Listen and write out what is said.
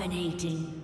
Dominating.